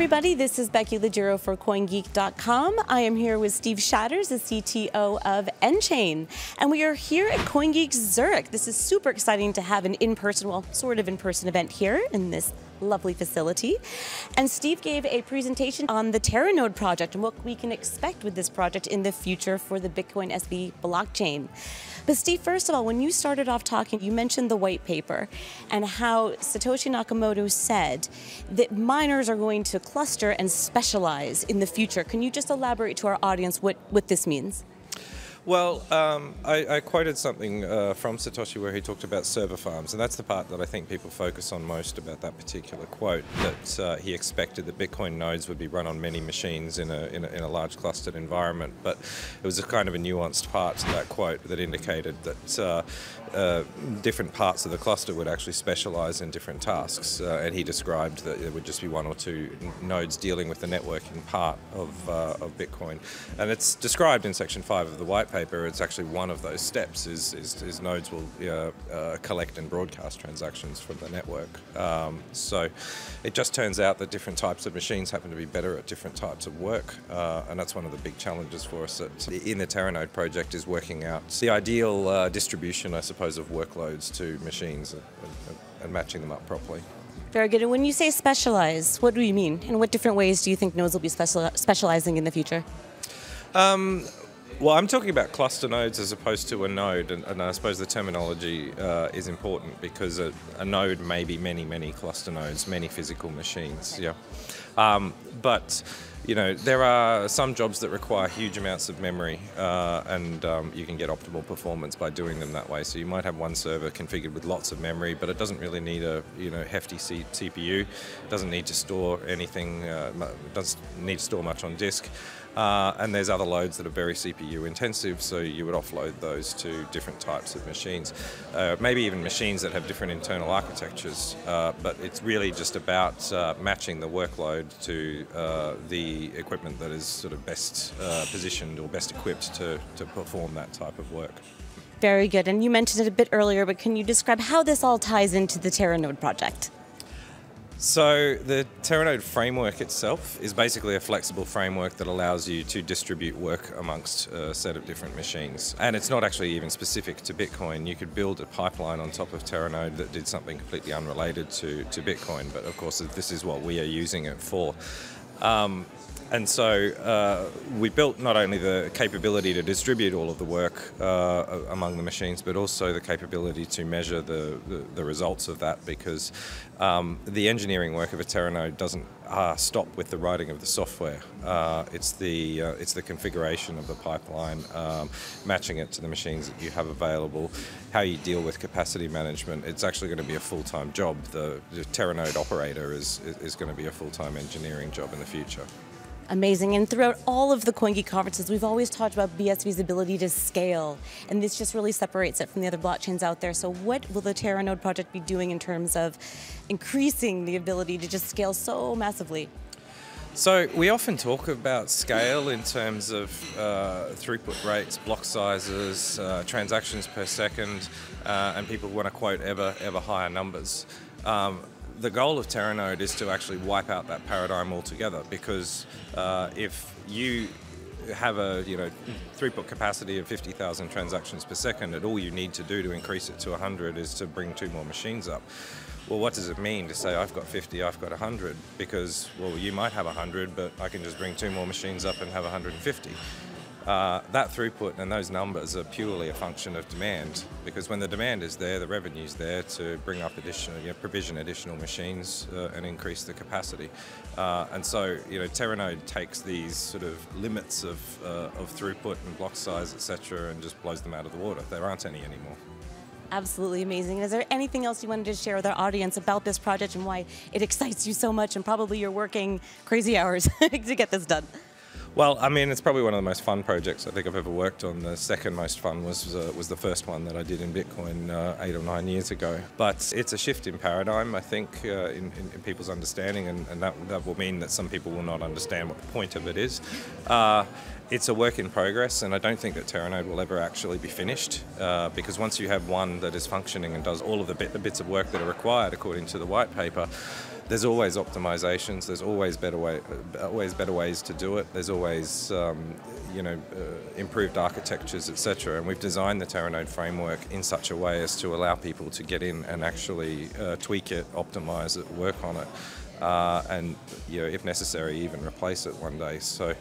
everybody. This is Becky Liggero for CoinGeek.com. I am here with Steve Shadders, the CTO of nChain. And we are here at CoinGeek Zurich. This is super exciting to have an in-person, well, sort of in-person event here in this lovely facility. And Steve gave a presentation on the Teranode project and what we can expect with this project in the future for the Bitcoin SV blockchain. But Steve, first of all, when you started off talking, you mentioned the white paper and how Satoshi Nakamoto said that miners are going to cluster and specialize in the future. Can you just elaborate to our audience what, what this means? Well, um, I, I, quoted something uh, from Satoshi where he talked about server farms, and that's the part that I think people focus on most about that particular quote. That uh, he expected that Bitcoin nodes would be run on many machines in a, in a, in a large clustered environment, but it was a kind of a nuanced part to that quote that indicated that uh, uh different parts of the cluster would actually specialize in different tasks, uh, and he described that it would just be one or two nodes dealing with the networking part of, uh, of Bitcoin, and it's described in section five of the white paper, it's actually one of those steps is, is, is nodes will uh, collect and broadcast transactions from the network. Um, so it just turns out that different types of machines happen to be better at different types of work, uh, and that's one of the big challenges for us at, in the Teranode project is working out the ideal uh, distribution, I suppose, of workloads to machines and, and, matching them up properly. Very good. And when you say specialize, what do you mean? And what different ways do you think nodes will be special specializing in the future? Um, well, I'm talking about cluster nodes as opposed to a node, and, and I suppose the terminology uh, is important because a, a, node may be many, many cluster nodes, many physical machines. Yeah, um, but you know there are some jobs that require huge amounts of memory, uh, and um, you can get optimal performance by doing them that way. So you might have one server configured with lots of memory, but it doesn't really need a you know hefty C CPU. It doesn't need to store anything. Uh, doesn't need to store much on disk. Uh, and there's other loads that are very CPU intensive, so you would offload those to different types of machines. Uh, maybe even machines that have different internal architectures, uh, but it's really just about uh, matching the workload to uh, the equipment that is sort of best uh, positioned or best equipped to, to perform that type of work. Very good. And you mentioned it a bit earlier, but can you describe how this all ties into the Teranode project? So the Teranode framework itself is basically a flexible framework that allows you to distribute work amongst a set of different machines. And it's not actually even specific to Bitcoin. You could build a pipeline on top of Teranode that did something completely unrelated to, to Bitcoin, but of course this is what we are using it for. Um, and so uh, we built not only the capability to distribute all of the work uh, among the machines, but also the capability to measure the, the, the results of that because um, the engineering work of a Teranode doesn't uh, stop with the writing of the software. Uh, it's, the, uh, it's the configuration of the pipeline, um, matching it to the machines that you have available, how you deal with capacity management. It's actually going to be a full-time job. The, the Teranode operator is, is going to be a full-time engineering job in the future amazing. And throughout all of the CoinGeek conferences, we've always talked about BSV's ability to scale, and this just really separates it from the other blockchains out there. So what will the Teranode project be doing in terms of increasing the ability to just scale so massively? So we often talk about scale in terms of uh, throughput rates, block sizes, uh, transactions per second, uh, and people want to quote ever ever higher numbers. Um, the goal of Teranode is to actually wipe out that paradigm altogether because uh, if you have a you know throughput capacity of 50,000 transactions per second and all you need to do to increase it to 100 is to bring two more machines up. Well, what does it mean to say I've got 50, I've got 100? Because, well, you might have 100, but I can just bring two more machines up and have 150. Uh, that throughput and those numbers are purely a function of demand because when the demand is there, the revenue is there to bring up additional, you know, provision additional machines uh, and increase the capacity. Uh, and so, you know, Teranode takes these sort of limits of, uh, of throughput and block size, etc., and just blows them out of the water. There aren't any anymore. Absolutely amazing. Is there anything else you wanted to share with our audience about this project and why it excites you so much and probably you're working crazy hours to get this done? Well, I mean, it's probably one of the most fun projects I think I've ever worked on. The second most fun was uh, was the first one that I did in Bitcoin uh, eight or nine years ago. But it's a shift in paradigm, I think, uh, in, in, in, people's understanding, and, and, that, that will mean that some people will not understand what the point of it is. Uh, it's a work in progress, and I don't think that Teranode will ever actually be finished uh, because once you have one that is functioning and does all of the, bit, the bits of work that are required according to the white paper, there's always optimizations. There's always better way, always better ways to do it. There's always um, you know uh, improved architectures, etc. And we've designed the Teranode framework in such a way as to allow people to get in and actually uh, tweak it, optimize it, work on it, uh, and you know if necessary even replace it one day. So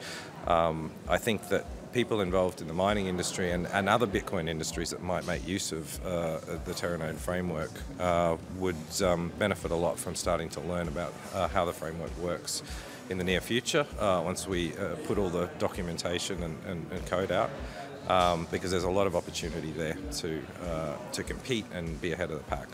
um, I think that people involved in the mining industry and, and other Bitcoin industries that might make use of uh, the Teranode framework uh, would um, benefit a lot from starting to learn about uh, how the framework works in the near future uh, once we uh, put all the documentation and, and, and code out. Um, because there's a lot of opportunity there to uh, to compete and be ahead of the pack.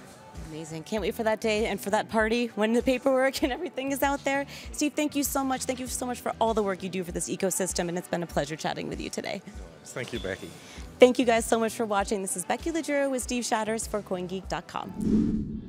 Amazing. Can't wait for that day and for that party when the paperwork and everything is out there. Steve, thank you so much. Thank you so much for all the work you do for this ecosystem, and it's been a pleasure chatting with you today. Thank you, Becky. Thank you guys so much for watching. This is Becky Liggero with Steve Shadders for CoinGeek.com.